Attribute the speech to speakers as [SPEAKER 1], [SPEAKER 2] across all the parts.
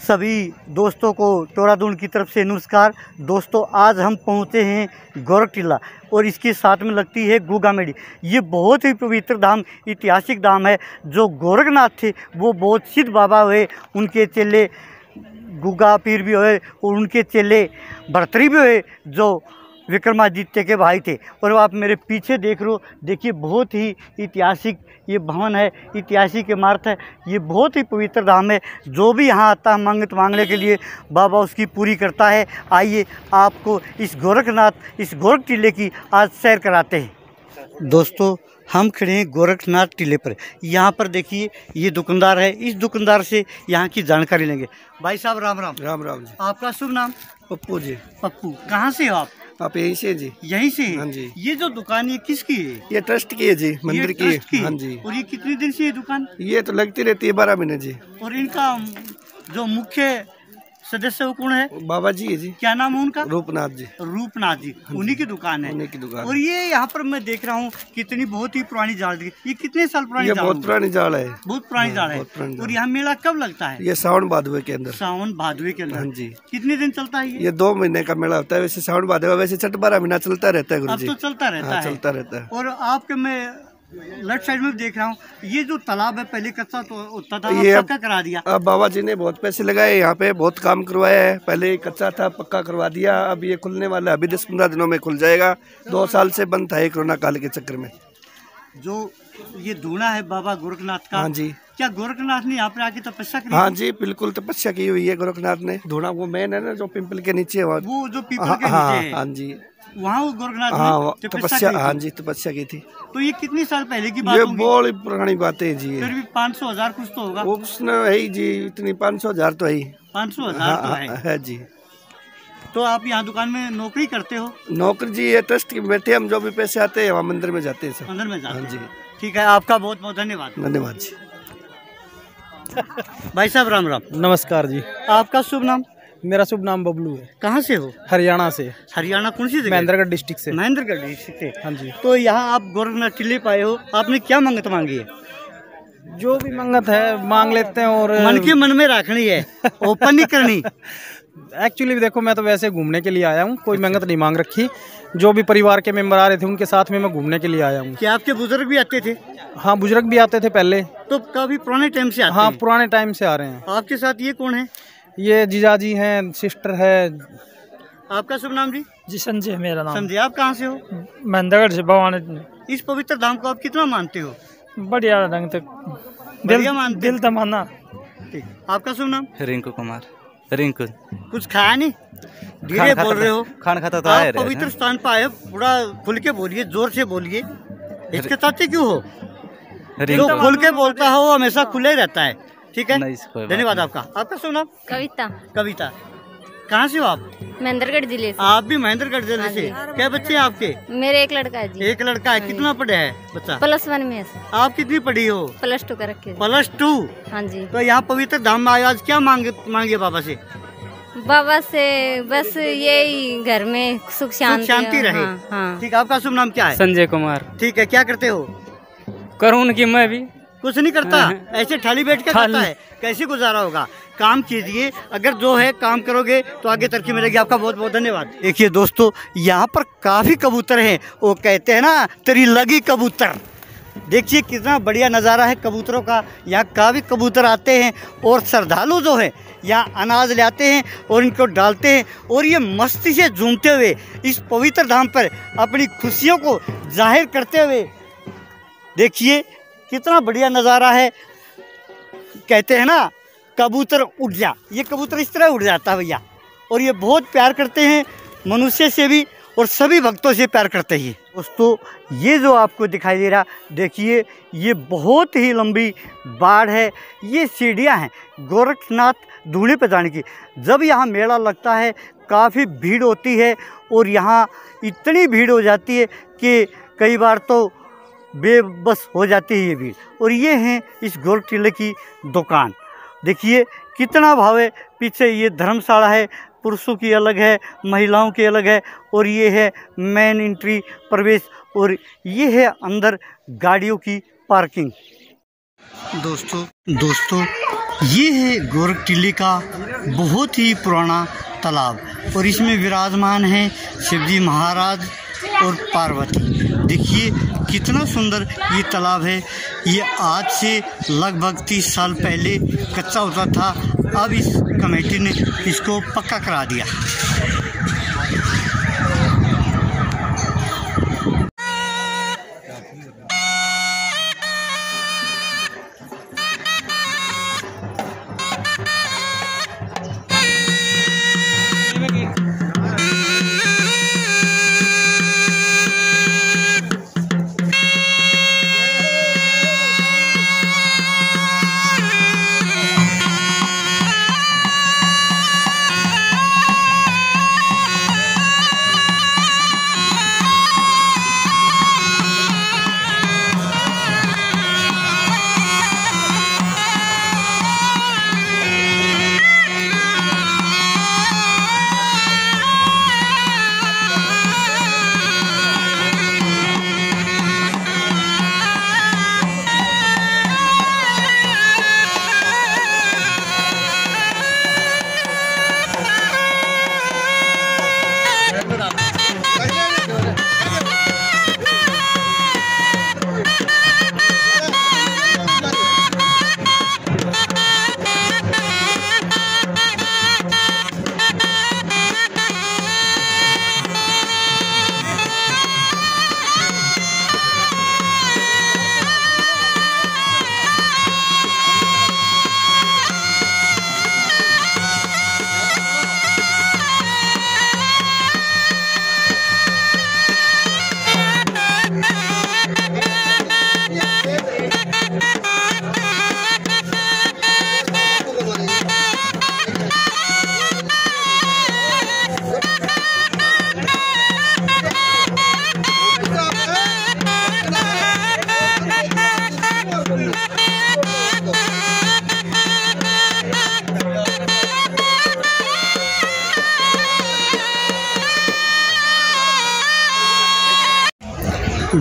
[SPEAKER 1] सभी दोस्तों को टोरादून की तरफ़ से नमस्कार। दोस्तों, आज हम पहुँचे हैं गोरख टीला और इसके साथ में लगती है गुगा मेडी ये बहुत ही पवित्र धाम, ऐतिहासिक धाम है। जो गोरखनाथ थे, वो बहुत सिद्ध बाबा हुए, उनके चेले गुगा पीर भी हुए और उनके चेले भरतरी भी हुए, जो विक्रमादित्य के भाई थे। और आप मेरे पीछे देख रहे हो देखिए बहुत ही ऐतिहासिक ये भवन है ऐतिहासिक इमारत है ये बहुत ही पवित्र धाम है। जो भी यहाँ आता है मंगत मांगने के लिए बाबा उसकी पूरी करता है। आइए आपको इस गोरखनाथ इस गोरख टीले की आज सैर कराते हैं। दोस्तों हम खड़े हैं गोरखनाथ टीले पर। यहाँ पर देखिए ये दुकानदार है। इस दुकानदार से यहाँ की जानकारी लेंगे। भाई साहब राम राम।
[SPEAKER 2] राम राम जी।
[SPEAKER 1] आपका शुभ नाम?
[SPEAKER 2] पप्पू जी।
[SPEAKER 1] पप्पू कहाँ से हो आप?
[SPEAKER 2] आप यहीं से जी।
[SPEAKER 1] यहीं से?
[SPEAKER 2] हाँ जी।
[SPEAKER 1] ये जो दुकान ये किसकी है?
[SPEAKER 2] ये ट्रस्ट की है जी मंदिर की। है हाँ जी।
[SPEAKER 1] और ये कितने दिन से ये दुकान?
[SPEAKER 2] ये तो लगती रहती है बारह महीने जी।
[SPEAKER 1] और इनका जो मुख्य सदस्य वो कौन है?
[SPEAKER 2] बाबा जी है जी।
[SPEAKER 1] क्या नाम है उनका?
[SPEAKER 2] रूपनाथ जी।
[SPEAKER 1] रूपनाथ जी। उन्हीं की दुकान है।
[SPEAKER 2] उन्हीं की दुकान
[SPEAKER 1] और ये यहाँ पर मैं देख रहा हूँ कितनी बहुत ही पुरानी जाल ये कितने साल पुरानी
[SPEAKER 2] ये बहुत पुरानी जाल है।
[SPEAKER 1] बहुत पुरानी जाल है।
[SPEAKER 2] जाल।
[SPEAKER 1] और यहाँ मेला कब लगता है?
[SPEAKER 2] ये सावन भादवे के अंदर।
[SPEAKER 1] सावन भादवे के
[SPEAKER 2] हाँ
[SPEAKER 1] अंदर
[SPEAKER 2] जी।
[SPEAKER 1] कितने दिन चलता है ये?
[SPEAKER 2] दो महीने का मेला होता है। वैसे सावन भादवे वैसे छठ बारह महीना चलता रहता है गुरु जी।
[SPEAKER 1] तो चलता रहता
[SPEAKER 2] हाँ
[SPEAKER 1] है।
[SPEAKER 2] चलता रहता है।
[SPEAKER 1] और आपके मैं लेफ़्ट साइड में देख रहा हूँ। ये जो तालाब है पहले कच्चा तो होता था
[SPEAKER 2] ये
[SPEAKER 1] पक्का करा दिया।
[SPEAKER 2] अब बाबा जी ने बहुत पैसे लगाए यहाँ पे बहुत काम करवाया है। पहले कच्चा था पक्का करवा दिया। अब ये खुलने वाला है अभी दस पंद्रह दिनों में खुल जाएगा। दो साल से बंद था ये कोरोना काल के चक्कर में।
[SPEAKER 1] जो ये धूना है बाबा गोरखनाथ का
[SPEAKER 2] हाँ जी।
[SPEAKER 1] क्या गोरखनाथ ने यहाँ पर आके तपस्या करी
[SPEAKER 2] हाँ जी बिल्कुल तपस्या की हुई है गोरखनाथ ने। धूना वो मेन है ना जो पिंपल के नीचे वहाँ।
[SPEAKER 1] वो जो पीपल
[SPEAKER 2] हाँ
[SPEAKER 1] के
[SPEAKER 2] हाँ
[SPEAKER 1] नीचे है।
[SPEAKER 2] हाँ जी।
[SPEAKER 1] वहाँ गोरखनाथ
[SPEAKER 2] हाँ
[SPEAKER 1] तपस्या
[SPEAKER 2] हाँ जी तपस्या की थी।
[SPEAKER 1] तो ये कितने साल पहले की बात
[SPEAKER 2] ये बड़ी पुरानी बातें है जी।
[SPEAKER 1] फिर भी पाँच सौ हज़ार कुछ तो होगा।
[SPEAKER 2] वो उसने है जी इतनी पाँच सौ हज़ार तो है ही।
[SPEAKER 1] पाँच सौ
[SPEAKER 2] हाँ
[SPEAKER 1] हज़ार तो
[SPEAKER 2] हाँ,
[SPEAKER 1] है।
[SPEAKER 2] है जी।
[SPEAKER 1] तो आप यहाँ दुकान में नौकरी करते हो?
[SPEAKER 2] नौकरी जी ये ट्रस्ट की बैठे हम जो भी पैसे आते हैं वहाँ मंदिर में जाते हैं सब
[SPEAKER 1] अंदर में
[SPEAKER 2] हाँ
[SPEAKER 1] जाते
[SPEAKER 2] जी।
[SPEAKER 1] ठीक है आपका बहुत बहुत धन्यवाद।
[SPEAKER 2] धन्यवाद जी।
[SPEAKER 1] भाई साहब राम राम।
[SPEAKER 3] नमस्कार जी।
[SPEAKER 1] आपका शुभ नाम?
[SPEAKER 3] मेरा शुभ नाम बबलू है।
[SPEAKER 1] कहाँ से हो?
[SPEAKER 3] हरियाणा से।
[SPEAKER 1] हरियाणा कौन सी
[SPEAKER 3] महेंद्रगढ़ डिस्ट्रिक्ट से।
[SPEAKER 1] महेंद्रगढ़ डिस्ट्रिक्ट से।
[SPEAKER 3] हाँ जी।
[SPEAKER 1] तो यहाँ आप गोरखनाथ टिल्ले पाए हो। आपने क्या मंगत मांगी है?
[SPEAKER 3] जो भी मंगत है मांग लेते हैं और
[SPEAKER 1] मन के मन में रखनी है। ओपन नहीं करनी।
[SPEAKER 3] एक्चुअली देखो मैं तो वैसे घूमने के लिए आया हूँ। कोई मंगत नहीं मांग रखी। जो भी परिवार के मेंबर आ रहे थे उनके साथ में मैं घूमने के लिए आया हूँ।
[SPEAKER 1] क्या आपके बुज़ुर्ग भी आते थे?
[SPEAKER 3] हाँ बुज़ुर्ग भी आते थे पहले।
[SPEAKER 1] तो काफ़ी पुराने टाइम से आते
[SPEAKER 3] हाँ
[SPEAKER 1] हैं।
[SPEAKER 3] पुराने टाइम से आ रहे हैं।
[SPEAKER 1] आपके साथ ये कौन है?
[SPEAKER 3] ये जीजाजी हैं सिस्टर है।
[SPEAKER 1] आपका शुभ नाम जी?
[SPEAKER 4] जी संजय मेरा नाम।
[SPEAKER 1] समझे आप कहाँ से हो?
[SPEAKER 4] महेंद्रगढ़ से भगवान
[SPEAKER 1] इस पवित्र धाम को आप कितना मानते हो?
[SPEAKER 4] बढ़िया ढंग तक दिल
[SPEAKER 1] बढ़िया मानते
[SPEAKER 4] दिल तमन्ना।
[SPEAKER 1] ठीक। आपका शुभ नाम?
[SPEAKER 5] रिंकू कुमार। रिंकू।
[SPEAKER 1] कुछ खाया नहीं? धीरे बोल रहे हो।
[SPEAKER 5] खान खाता तो
[SPEAKER 1] आप पवित्र स्थान पर आए पूरा खुल के बोलिए ज़ोर से बोलिए। हिचकिचाते क्यों हो? जो खुल के बोलता है वो हमेशा खुले ही रहता है ठीक है? धन्यवाद आपका। आपका सुना
[SPEAKER 6] कविता।
[SPEAKER 1] कविता। कहाँ से हो आप?
[SPEAKER 6] महेंद्रगढ़ ज़िले से।
[SPEAKER 1] आप भी महेंद्रगढ़ ज़िले से? क्या बच्चे हैं आपके?
[SPEAKER 6] मेरे एक लड़का है जी।
[SPEAKER 1] एक लड़का है। कितना पढ़े है बच्चा?
[SPEAKER 6] प्लस वन में है
[SPEAKER 1] आप कितनी पढ़ी हो?
[SPEAKER 6] प्लस टू कर रखे
[SPEAKER 1] प्लस टू?
[SPEAKER 6] हाँ जी।
[SPEAKER 1] तो यहाँ पवित्र धाम में आज क्या मांगे मांगे बाबा से?
[SPEAKER 6] बाबा से बस यही घर में सुख शांति
[SPEAKER 1] शांति रहे।
[SPEAKER 6] हाँ, हाँ।
[SPEAKER 1] ठीक है आपका शुभ नाम क्या है?
[SPEAKER 4] संजय कुमार।
[SPEAKER 1] ठीक है क्या करते हो?
[SPEAKER 4] करूँ कि मैं भी।
[SPEAKER 1] कुछ नहीं करता। ऐसे थाली बैठ के खाता है। कैसे गुजारा होगा? काम कीजिए। अगर जो है काम करोगे तो आगे तरक्की मिलेगी। आपका बहुत बहुत धन्यवाद। देखिए दोस्तों यहाँ पर काफ़ी कबूतर हैं। वो कहते हैं ना तेरी लगी कबूतर। देखिए कितना बढ़िया नज़ारा है कबूतरों का। यहाँ काफ़ी कबूतर आते हैं और श्रद्धालु जो है यहाँ अनाज लाते हैं और इनको डालते हैं और ये मस्ती से झूमते हुए इस पवित्र धाम पर अपनी खुशियों को ज़ाहिर करते हुए देखिए, कितना बढ़िया नज़ारा है। कहते हैं ना, कबूतर उड़ जा। ये कबूतर इस तरह उड़ जाता है भैया। और ये बहुत प्यार करते हैं, मनुष्य से भी और सभी भक्तों से प्यार करते हैं। दोस्तों, ये जो आपको दिखाई दे रहा, देखिए, ये बहुत ही लंबी बाढ़ है। ये सीढ़ियाँ हैं, गोरखनाथ धूणे पर जाने की। जब यहाँ मेला लगता है, काफ़ी भीड़ होती है और यहाँ इतनी भीड़ हो जाती है कि कई बार तो बेबस हो जाती है ये भीड़। और ये हैं इस गोरख टीले की दुकान। देखिए, कितना भाव है। पीछे ये धर्मशाला है, पुरुषों की अलग है, महिलाओं की अलग है, और ये है मेन एंट्री प्रवेश, और ये है अंदर गाड़ियों की पार्किंग दोस्तों दोस्तों, ये है गोरख टिल्ली का बहुत ही पुराना तालाब, और इसमें विराजमान है शिवजी महाराज और पार्वती। देखिए कितना सुंदर ये तालाब है। ये आज से लगभग तीस साल पहले कच्चा होता था। अब इस कमेटी ने इसको पक्का करा दिया।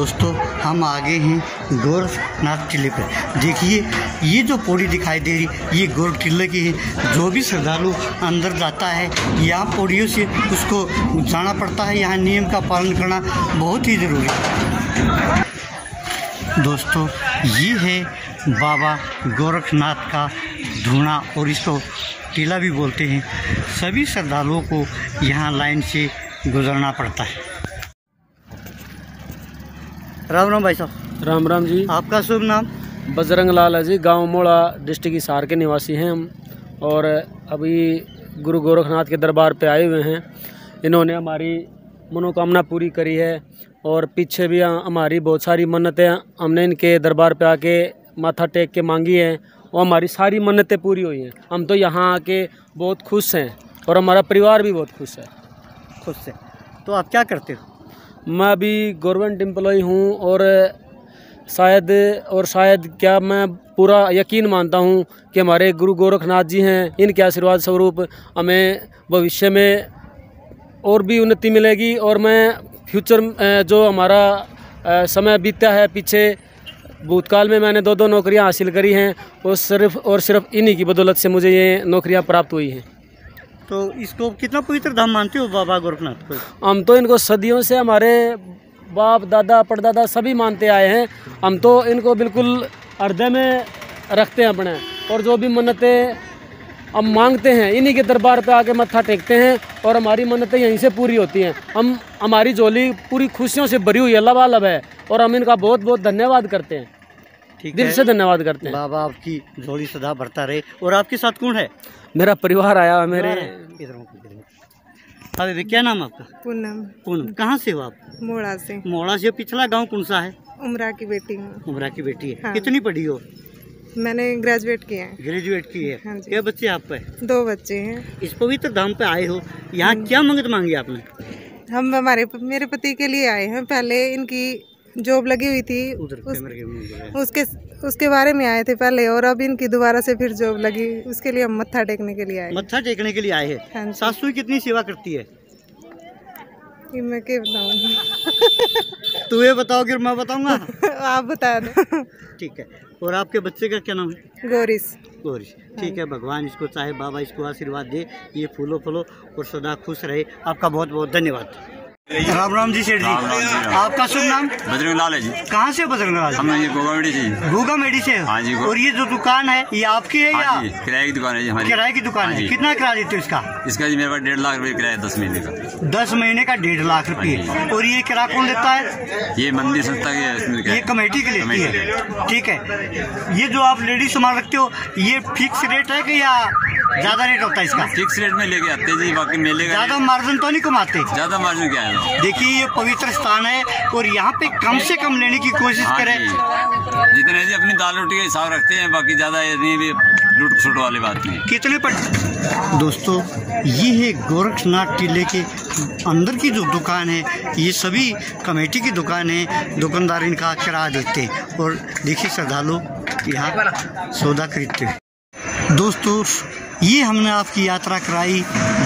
[SPEAKER 1] दोस्तों, हम आगे हैं गोरखनाथ किले पर। देखिए, ये जो पौड़ी दिखाई दे रही, ये गोरख किले की है। जो भी श्रद्धालु अंदर जाता है, यहाँ पौड़ियों से उसको जाना पड़ता है। यहाँ नियम का पालन करना बहुत ही ज़रूरी है। दोस्तों, ये है बाबा गोरखनाथ का धूना, और इसको टीला भी बोलते हैं। सभी श्रद्धालुओं को यहाँ लाइन से गुजरना पड़ता है। राम राम भाई साहब।
[SPEAKER 7] राम राम जी।
[SPEAKER 1] आपका शुभ नाम?
[SPEAKER 7] बजरंग लाल है जी गाँव मोड़ा डिस्ट्रिक्ट हिसार के निवासी हैं हम। और अभी गुरु गोरखनाथ के दरबार पे आए हुए हैं। इन्होंने हमारी मनोकामना पूरी करी है और पीछे भी हमारी बहुत सारी मन्नतें हमने इनके दरबार पे आके माथा टेक के मांगी हैं। और हमारी सारी मन्नतें पूरी हुई हैं। हम तो यहाँ आके बहुत खुश हैं और हमारा परिवार भी बहुत खुश है।
[SPEAKER 1] खुश है। तो आप क्या करते हो?
[SPEAKER 7] मैं अभी गवर्नमेंट एम्प्लॉय हूँ और शायद और शायद क्या मैं पूरा यकीन मानता हूँ कि हमारे गुरु गोरखनाथ जी हैं, इनके आशीर्वाद स्वरूप हमें भविष्य में और भी उन्नति मिलेगी और मैं फ्यूचर जो हमारा समय बीता है पीछे, भूतकाल में मैंने दो दो नौकरियाँ हासिल करी हैं और सिर्फ़ और सिर्फ़ इन्हीं की बदौलत से मुझे ये नौकरियाँ प्राप्त हुई हैं।
[SPEAKER 1] तो इसको कितना पवित्र धाम मानते हो बाबा गोरखनाथ को?
[SPEAKER 7] हम तो इनको सदियों से हमारे बाप, दादा, परदादा सभी मानते आए हैं। हम तो इनको बिल्कुल हृदय में रखते हैं अपने। और जो भी मन्नतें हम मांगते हैं, इन्हीं के दरबार पे आके मत्था टेकते हैं और हमारी मन्नतें यहीं से पूरी होती हैं। हम, हमारी झोली पूरी खुशियों से भरी हुई है, लबालब है और हम इनका बहुत बहुत धन्यवाद करते हैं। दिल से धन्यवाद करते हैं।
[SPEAKER 1] बाबा आपकी जोड़ी सदा बढ़ता रहे। और आपके साथ कौन है?
[SPEAKER 7] मेरा परिवार आया हुआ मेरे
[SPEAKER 1] इधर हो, बेबी क्या नाम आपका?
[SPEAKER 8] पूनम।
[SPEAKER 1] पूनम कहाँ से हो आप?
[SPEAKER 8] मोड़ा से।
[SPEAKER 1] मोड़ा से पिछला गाँव कौन सा है?
[SPEAKER 8] उमरा की बेटी हूँ।
[SPEAKER 1] उमरा की बेटी है।
[SPEAKER 8] हाँ।
[SPEAKER 1] कितनी पढ़ी हो?
[SPEAKER 8] मैंने ग्रेजुएट किया है।
[SPEAKER 1] ग्रेजुएट की है।
[SPEAKER 8] हाँ
[SPEAKER 1] क्या बच्चे आप पे?
[SPEAKER 8] दो बच्चे हैं।
[SPEAKER 1] इस पवित्र धाम पे आए हो। यहाँ क्या मंगत मांगी आपने?
[SPEAKER 8] हम हमारे मेरे पति के लिए आए हैं। पहले इनकी जॉब लगी हुई थी
[SPEAKER 1] उधर
[SPEAKER 8] उस,
[SPEAKER 1] के।
[SPEAKER 8] उसके उसके बारे में आए थे पहले और अब इनकी दोबारा से फिर जॉब लगी। उसके लिए हम मत्था टेकने के लिए आए।
[SPEAKER 1] मत्था टेकने के लिए आए
[SPEAKER 8] हाँ।
[SPEAKER 1] हैं। सासू कितनी सेवा करती है?
[SPEAKER 8] मैं बताऊँ?
[SPEAKER 1] तू ये बताओ मैं बताऊँगा?
[SPEAKER 8] आप बता दो।
[SPEAKER 1] ठीक है। और आपके बच्चे का क्या नाम है?
[SPEAKER 8] गोरिस
[SPEAKER 1] गौरी ठीक है भगवान इसको चाहे बाबा इसको आशीर्वाद दे ये फूलो फूलो और सदा खुश रहे। आपका बहुत बहुत धन्यवाद। राम राम जी सेठ जी। आपका शुभ नाम?
[SPEAKER 9] बजरंग लाल है जी।
[SPEAKER 1] कहाँ से बजरंग लाल?
[SPEAKER 9] हम ये गोगावड़ी जी
[SPEAKER 1] गोगा मेडी से?
[SPEAKER 9] हाँ जी,
[SPEAKER 1] और ये जो दुकान है ये आपकी है या
[SPEAKER 9] हाँ किराए की दुकान है जी हमारी।
[SPEAKER 1] किराए की दुकान
[SPEAKER 9] हाँ।
[SPEAKER 1] है कितना किराया देते हो इसका?
[SPEAKER 9] इसका जी मेरे पास डेढ़ लाख रुपए किराया दस महीने का।
[SPEAKER 1] दस महीने का डेढ़ लाख रुपए
[SPEAKER 9] हाँ
[SPEAKER 1] और ये किराया कौन देता है?
[SPEAKER 9] ये मंदिर संस्था के
[SPEAKER 1] ये कमेटी के लिए। ठीक है। ये जो आप लेडीज़ सामान रखते हो ये फिक्स रेट है कि या ज़्यादा रेट होता है इसका।
[SPEAKER 9] फिक्स रेट में लेके आते जी बाकी मेले का
[SPEAKER 1] ज़्यादा मार्जिन तो नहीं कमाते।
[SPEAKER 9] ज़्यादा मार्जिन क्या है?
[SPEAKER 1] देखिए ये पवित्र स्थान है और यहाँ पे कम से कम लेने की कोशिश
[SPEAKER 9] हाँ
[SPEAKER 1] करें।
[SPEAKER 9] जितने जी अपनी दाल रोटी का हिसाब रखते हैं बाकी ज़्यादा ये नहीं लूट फुट वाली बात नहीं।
[SPEAKER 1] कितने पर दोस्तों ये है गोरखनाथ टीले के अंदर की जो दुकान है ये सभी कमेटी की दुकान है। दुकानदार इनका किराया देते हैं और देखिए श्रद्धालु यहाँ सौदा खरीदते हैं। दोस्तों ये हमने आपकी यात्रा कराई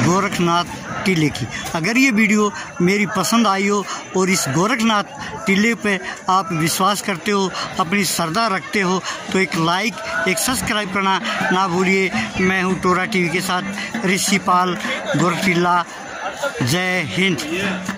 [SPEAKER 1] गोरखनाथ टीले की। अगर ये वीडियो मेरी पसंद आई हो और इस गोरखनाथ टीले पे आप विश्वास करते हो, अपनी श्रद्धा रखते हो तो एक लाइक, एक सब्सक्राइब करना ना भूलिए। मैं हूँ टोरा टीवी के साथ ऋषि पाल गोरख जय हिंद।